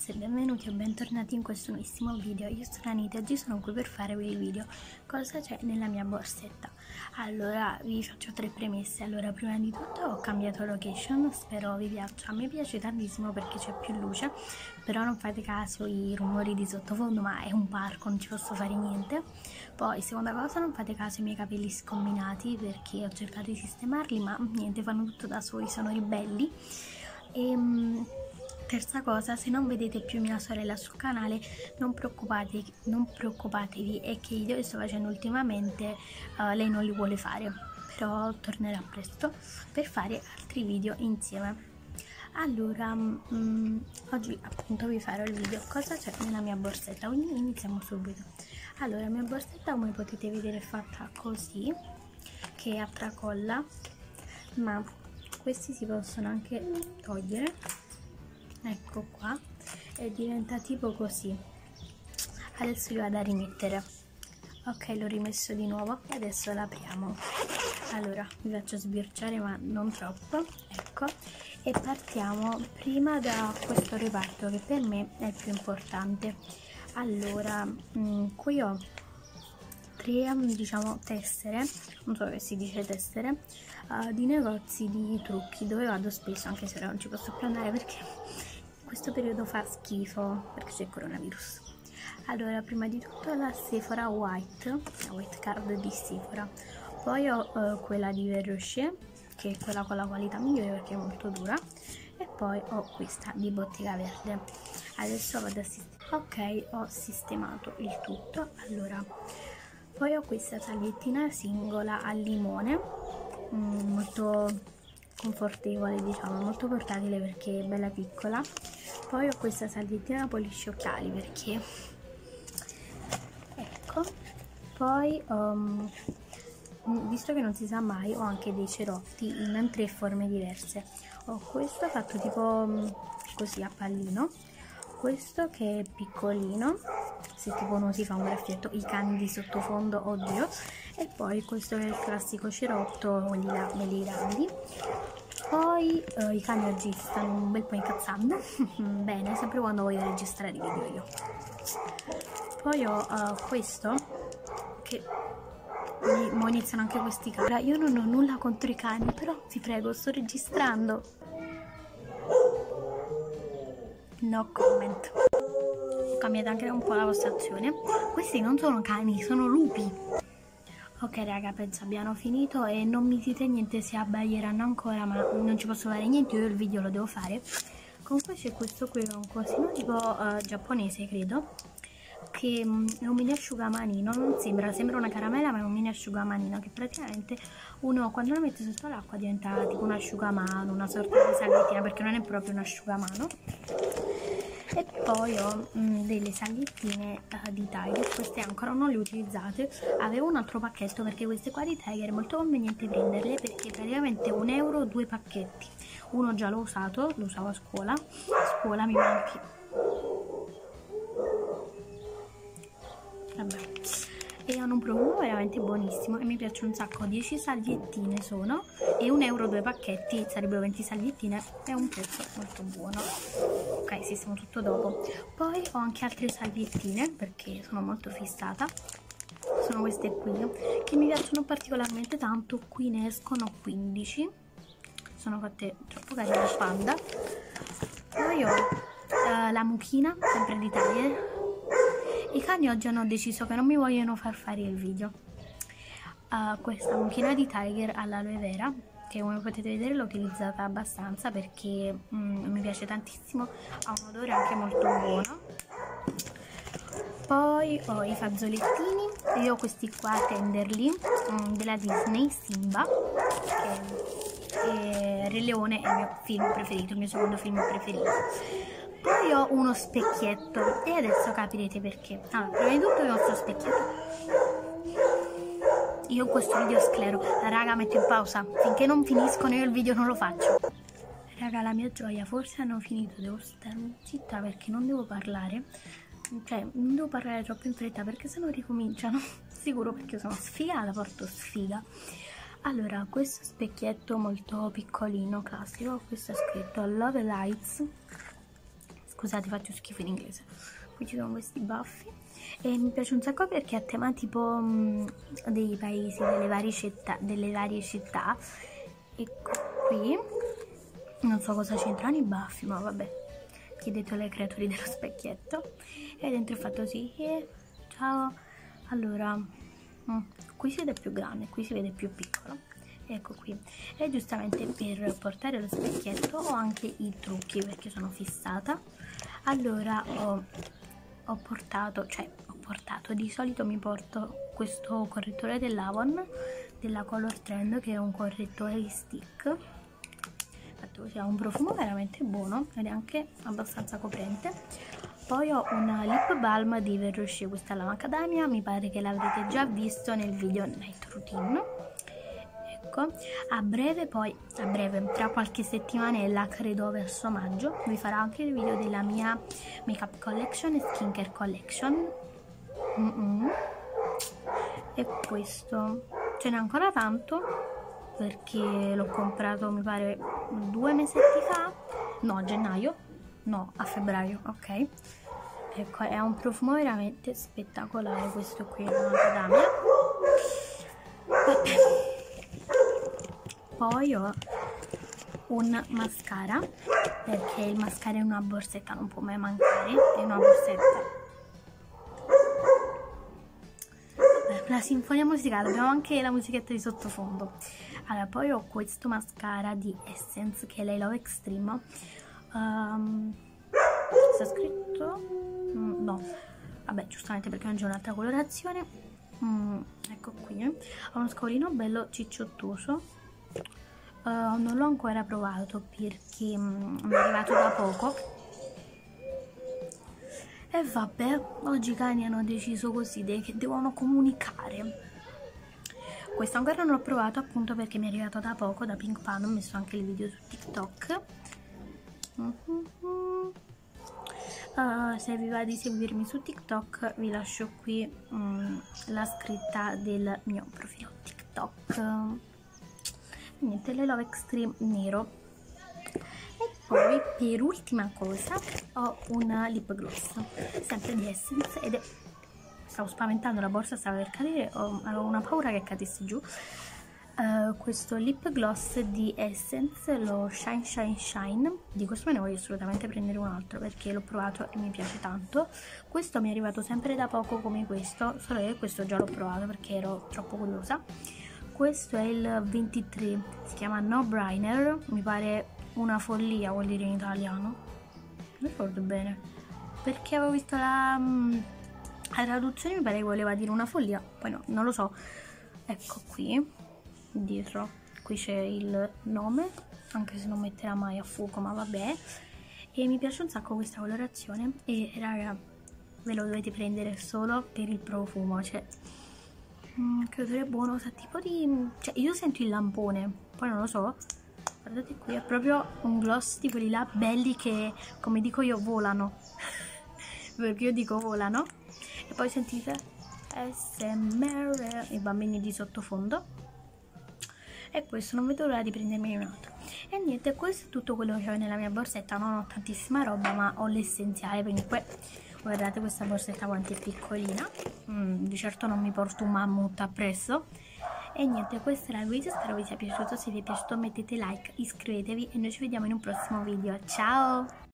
ragazze, benvenuti o bentornati in questo nuovissimo video. Io sono Anita e oggi sono qui per farvi il video cosa c'è nella mia borsetta. Allora, vi faccio tre premesse. Allora, prima di tutto ho cambiato location, spero vi piaccia. A me piace tantissimo perché c'è più luce, però non fate caso ai rumori di sottofondo, ma è un parco, non ci posso fare niente. Poi, seconda cosa, non fate caso ai miei capelli scombinati perché ho cercato di sistemarli, ma niente, fanno tutto da soli, sono ribelli. E ehm, Terza cosa, se non vedete più mia sorella sul canale, non, preoccupate, non preoccupatevi, è che i video che sto facendo ultimamente uh, lei non li vuole fare, però tornerà presto per fare altri video insieme. Allora, mm, oggi appunto vi farò il video cosa c'è nella mia borsetta, quindi iniziamo subito. Allora, la mia borsetta come potete vedere è fatta così, che è a tracolla, ma questi si possono anche togliere ecco qua. E diventa tipo così adesso li vado a rimettere. Ok l'ho rimesso di nuovo e adesso l'apriamo. Allora vi faccio sbirciare ma non troppo. Ecco. E partiamo prima da questo reparto che per me è il più importante. Allora mh, mm, qui ho tre diciamo tessere. Non so se si dice tessere. Uh, di negozi di trucchi dove vado spesso anche se ora non ci posso più andare perché questo periodo fa schifo perché c'è il coronavirus. Allora, prima di tutto la Sephora White, la White Card di Sephora. Poi ho uh, quella di Verrocher, che è quella con la qualità migliore perché è molto dura. E poi ho questa di Bottega Verde. Adesso vado a sistemare. Ok, ho sistemato il tutto. Allora, poi ho questa salviettina singola al limone, mm, molto confortevole diciamo molto portatile perché è bella piccola poi ho questa salviettina polisce occhiali perché? Ecco. Poi um, visto che non si sa mai ho anche dei cerotti in tre forme diverse. Ho questo fatto tipo um, così a pallino questo che è piccolino se tipo uno si fa un graffietto i cani di sottofondo oddio e poi questo è il classico cerotto quelli là belli grandi poi uh, i cani oggi stanno un bel po' incazzando. Bene, sempre quando voglio registrare i video io. Poi ho uh, questo che mo iniziano anche questi cani. Io non ho nulla contro i cani, però vi prego, sto registrando. No comment. Cambiate anche un po' la postazione. Questi non sono cani, sono lupi. Ok raga, penso abbiano finito e non mi dite niente se abbaieranno ancora, ma non ci posso fare niente, io il video lo devo fare. Comunque c'è questo qui un cosino tipo uh, giapponese, credo, che um, è un mini asciugamanino, non sembra, sembra una caramella ma è un mini asciugamanino che praticamente uno quando lo mette sotto l'acqua diventa tipo un asciugamano, una sorta di salvettina perché non è proprio un asciugamano e poi ho mh, mm, delle salviettine uh, di Tiger queste ancora non le utilizzate. Avevo un altro pacchetto perché queste qua di Tiger è molto conveniente prenderle perché praticamente un euro due pacchetti. Uno già l'ho usato lo usavo a scuola a scuola mi manchi. Vabbè hanno un profumo veramente buonissimo e mi piace un sacco. 10 salviettine sono e un euro due pacchetti sarebbero 20 salviettine è un prezzo molto buono. Ok sistemo tutto dopo. Poi ho anche altre salviettine perché sono molto fissata. Sono queste qui che mi piacciono particolarmente tanto. Qui ne escono 15 sono fatte troppo carine da panda. Poi ho uh, la mucchina sempre di Taglie i cani oggi hanno deciso che non mi vogliono far fare il video. Uh, questa mucchina di Tiger all'aloe vera, che come potete vedere l'ho utilizzata abbastanza perché mm, mi piace tantissimo, ha un odore anche molto buono. Poi ho i fazzolettini, io ho questi qua tenderli mm, della Disney, Simba, che è Re Leone è il mio film preferito, il mio secondo film preferito poi ho uno specchietto e adesso capirete perché. Allora, prima di tutto il nostro specchietto. Io questo video sclero. Raga, metto in pausa. Finché non finiscono io il video non lo faccio. Raga, la mia gioia, forse hanno finito. Devo stare zitta perché non devo parlare. Cioè, non devo parlare troppo in fretta perché se no ricominciano. Sicuro perché io sono sfigata, porto sfiga. Allora, questo specchietto molto piccolino, classico, questo è scritto Love Lights scusate faccio schifo in inglese. Qui ci sono questi baffi. E mi piace un sacco perché a tema tipo mh, dei paesi delle varie città delle varie città. Ecco qui. Non so cosa c'entrano i baffi ma vabbè. Chiedetelo ai creatori dello specchietto. E dentro è fatto e ciao. Allora mh, qui si vede più grande qui si vede più piccolo ecco qui. E giustamente per portare lo specchietto ho anche i trucchi perché sono fissata. Allora ho, ho portato cioè ho portato. Di solito mi porto questo correttore dell'Avon della Color Trend che è un correttore stick. Fatto così ha un profumo veramente buono ed è anche abbastanza coprente. Poi ho una lip balm di Verrocher questa è la macadamia. Mi pare che l'avrete già visto nel video night routine ecco a breve poi a breve tra qualche settimanella credo verso maggio vi farò anche il video della mia makeup collection e skincare collection. Mm -mm. e questo ce n'è ancora tanto perché l'ho comprato mi pare due mesetti fa. No a gennaio? No a febbraio ok. Ecco è un profumo veramente spettacolare questo qui è una macadamia poi ho un mascara perché il mascara in una borsetta non può mai mancare è una borsetta. La sinfonia musicale abbiamo anche la musichetta di sottofondo. Allora poi ho questo mascara di Essence che è Love Extreme. Um, sta scritto? Mm, no. Vabbè giustamente perché non c'è un'altra colorazione. Mm, ecco qui. Ho uno scavolino bello cicciottoso Uh, non l'ho ancora provato perché um, mi è arrivato da poco. E vabbè oggi i cani hanno deciso così che devono comunicare. Questo ancora non l'ho provato appunto perché mi è arrivato da poco da Pink Pan ho messo anche il video su TikTok. Uh, se vi va di seguirmi su TikTok vi lascio qui um, la scritta del mio profilo TikTok niente le Love Extreme nero. E poi per ultima cosa ho una lip gloss sempre di Essence ed è stavo spaventando la borsa stava per cadere avevo una paura che cadesse giù. Uh, questo lip gloss di Essence lo Shine Shine Shine di questo me ne voglio assolutamente prendere un altro perché l'ho provato e mi piace tanto. Questo mi è arrivato sempre da poco come questo solo che questo già l'ho provato perché ero troppo curiosa questo è il 23 si chiama No Brainer mi pare una follia vuol dire in italiano. Non ricordo bene perché avevo visto la, mm, la traduzione mi pare che voleva dire una follia poi no, non lo so. Ecco qui dietro qui c'è il nome anche se non metterà mai a fuoco ma vabbè. E mi piace un sacco questa colorazione e raga ve lo dovete prendere solo per il profumo cioè mm, che odore buono sa tipo di cioè io sento il lampone poi non lo so. Guardate qui è proprio un gloss di quelli là belli che come dico io volano. Perché io dico volano. E poi sentite SMR i bambini di sottofondo. E questo non vedo l'ora di prendermi un altro. E niente questo è tutto quello che ho nella mia borsetta. Non ho tantissima roba ma ho l'essenziale quindi poi guardate questa borsetta quanto è piccolina. Mm, di certo non mi porto un mammut appresso. E niente questo era il video spero vi sia piaciuto. Se vi è piaciuto mettete like iscrivetevi e noi ci vediamo in un prossimo video. Ciao